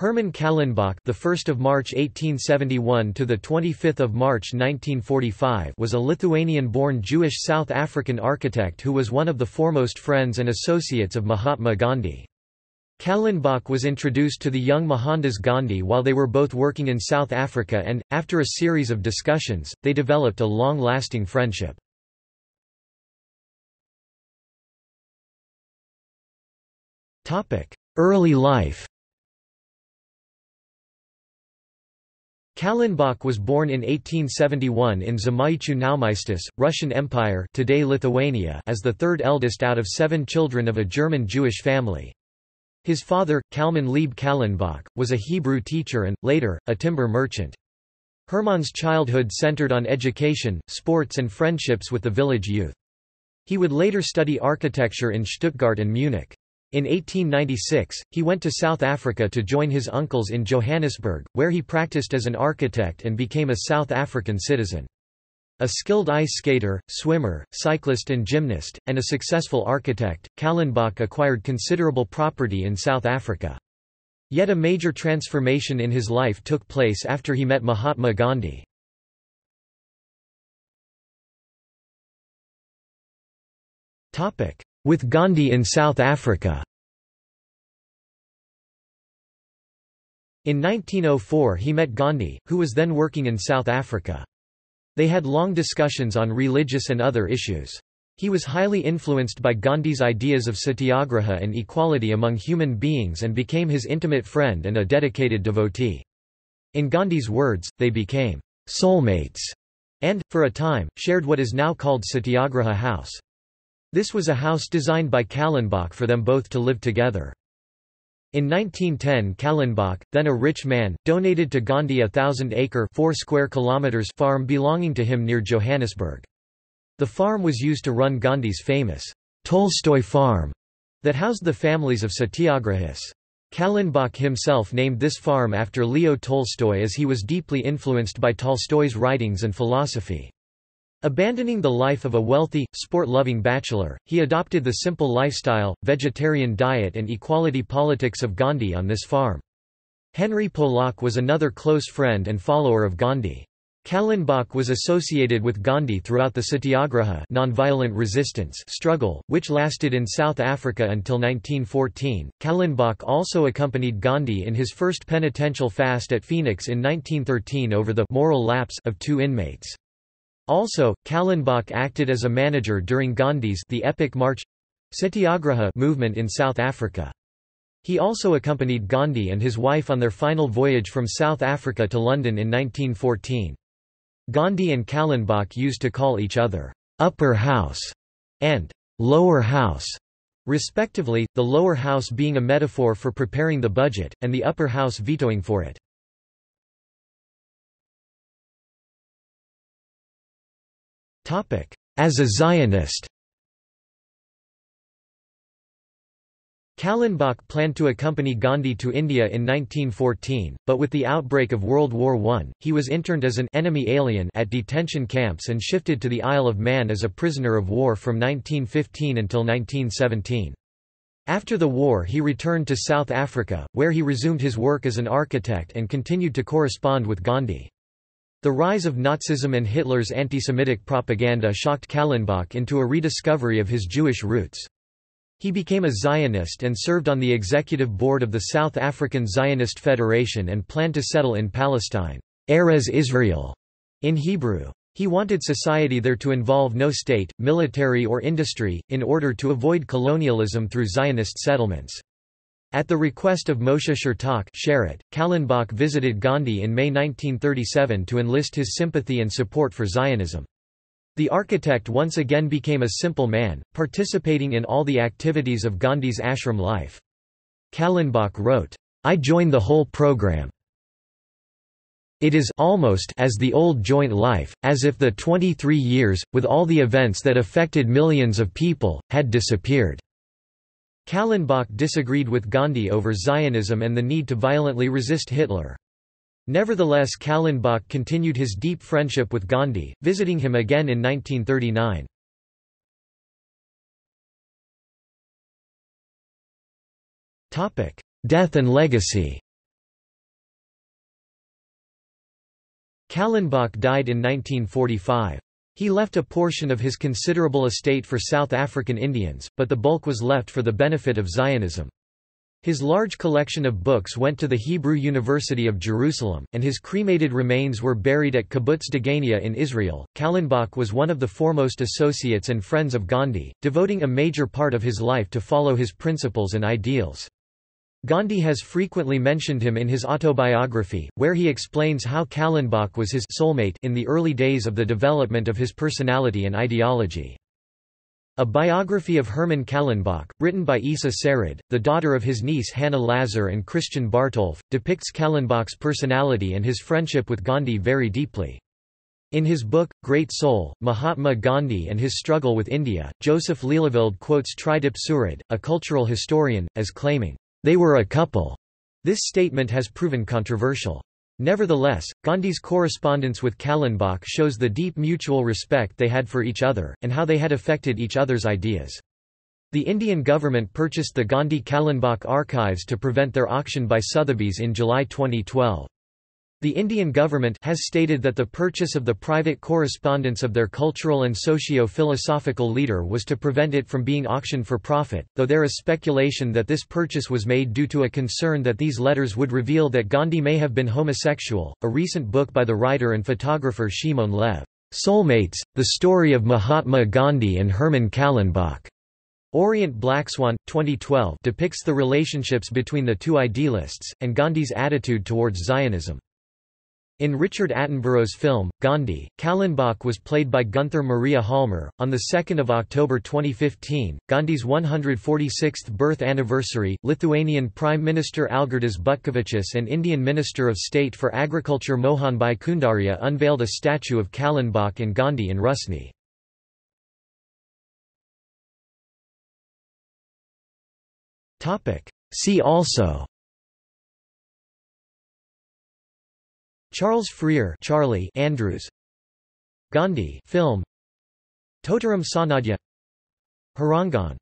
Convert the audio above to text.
Hermann Kallenbach, the 1st of March 1871 to the 25th of March 1945, was a Lithuanian-born Jewish South African architect who was one of the foremost friends and associates of Mahatma Gandhi. Kallenbach was introduced to the young Mohandas Gandhi while they were both working in South Africa and, after a series of discussions, they developed a long-lasting friendship. Topic: Early life Kallenbach was born in 1871 in Žemaičių Naumiestis, Russian Empire today Lithuania as the third eldest out of seven children of a German Jewish family. His father, Kalman Lieb Kallenbach, was a Hebrew teacher and, later, a timber merchant. Hermann's childhood centered on education, sports and friendships with the village youth. He would later study architecture in Stuttgart and Munich. In 1896, he went to South Africa to join his uncles in Johannesburg, where he practiced as an architect and became a South African citizen. A skilled ice skater, swimmer, cyclist and gymnast, and a successful architect, Kallenbach acquired considerable property in South Africa. Yet a major transformation in his life took place after he met Mahatma Gandhi. With Gandhi in South Africa In 1904 he met Gandhi, who was then working in South Africa. They had long discussions on religious and other issues. He was highly influenced by Gandhi's ideas of satyagraha and equality among human beings and became his intimate friend and a dedicated devotee. In Gandhi's words, they became soulmates and, for a time, shared what is now called Satyagraha House. This was a house designed by Kallenbach for them both to live together. In 1910 Kallenbach, then a rich man, donated to Gandhi a thousand-acre square kilometers farm belonging to him near Johannesburg. The farm was used to run Gandhi's famous Tolstoy farm that housed the families of satyagrahis. Kallenbach himself named this farm after Leo Tolstoy as he was deeply influenced by Tolstoy's writings and philosophy. Abandoning the life of a wealthy, sport-loving bachelor, he adopted the simple lifestyle, vegetarian diet and equality politics of Gandhi on this farm. Henry Polak was another close friend and follower of Gandhi. Kallenbach was associated with Gandhi throughout the Satyagraha nonviolent resistance struggle, which lasted in South Africa until 1914. Kallenbach also accompanied Gandhi in his first penitential fast at Phoenix in 1913 over the moral lapse of two inmates. Also, Kallenbach acted as a manager during Gandhi's The Epic March Satyagraha movement in South Africa. He also accompanied Gandhi and his wife on their final voyage from South Africa to London in 1914. Gandhi and Kallenbach used to call each other upper house and lower house, respectively, the lower house being a metaphor for preparing the budget, and the upper house vetoing for it. As a Zionist Kallenbach planned to accompany Gandhi to India in 1914, but with the outbreak of World War I, he was interned as an enemy alien at detention camps and shifted to the Isle of Man as a prisoner of war from 1915 until 1917. After the war he returned to South Africa, where he resumed his work as an architect and continued to correspond with Gandhi. The rise of Nazism and Hitler's anti-Semitic propaganda shocked Kallenbach into a rediscovery of his Jewish roots. He became a Zionist and served on the executive board of the South African Zionist Federation and planned to settle in Palestine, Eretz Israel, in Hebrew. He wanted society there to involve no state, military or industry, in order to avoid colonialism through Zionist settlements. At the request of Moshe Shertok Kallenbach visited Gandhi in May 1937 to enlist his sympathy and support for Zionism. The architect once again became a simple man, participating in all the activities of Gandhi's ashram life. Kallenbach wrote, I join the whole program. It is almost as the old joint life, as if the 23 years, with all the events that affected millions of people, had disappeared. Kallenbach disagreed with Gandhi over Zionism and the need to violently resist Hitler. Nevertheless Kallenbach continued his deep friendship with Gandhi, visiting him again in 1939. Death and legacy Kallenbach died in 1945. He left a portion of his considerable estate for South African Indians, but the bulk was left for the benefit of Zionism. His large collection of books went to the Hebrew University of Jerusalem, and his cremated remains were buried at Kibbutz Degania in Israel. Kallenbach was one of the foremost associates and friends of Gandhi, devoting a major part of his life to follow his principles and ideals. Gandhi has frequently mentioned him in his autobiography, where he explains how Kallenbach was his soulmate in the early days of the development of his personality and ideology. A biography of Hermann Kallenbach, written by Isa Sarid, the daughter of his niece Hannah Lazar and Christian Bartolf, depicts Kallenbach's personality and his friendship with Gandhi very deeply. In his book, Great Soul, Mahatma Gandhi and His Struggle with India, Joseph Lelyveld quotes Tridip Suhrud, a cultural historian, as claiming, "...they were a couple." This statement has proven controversial. Nevertheless, Gandhi's correspondence with Kallenbach shows the deep mutual respect they had for each other, and how they had affected each other's ideas. The Indian government purchased the Gandhi-Kallenbach archives to prevent their auction by Sotheby's in July 2012. The Indian government has stated that the purchase of the private correspondence of their cultural and socio-philosophical leader was to prevent it from being auctioned for profit, though there is speculation that this purchase was made due to a concern that these letters would reveal that Gandhi may have been homosexual. A recent book by the writer and photographer Shimon Lev, Soulmates: The Story of Mahatma Gandhi and Hermann Kallenbach. Orient Blackswan, 2012 depicts the relationships between the two idealists, and Gandhi's attitude towards Zionism. In Richard Attenborough's film, Gandhi, Kallenbach was played by Gunther Maria Halmer. On 2 October 2015, Gandhi's 146th birth anniversary, Lithuanian Prime Minister Algirdas Butkevičius and Indian Minister of State for Agriculture Mohanbhai Kundaria unveiled a statue of Kallenbach and Gandhi in Rusnė. See also Charles Freer Charlie Andrews. Gandhi film. Totaram Sanadhya Harangan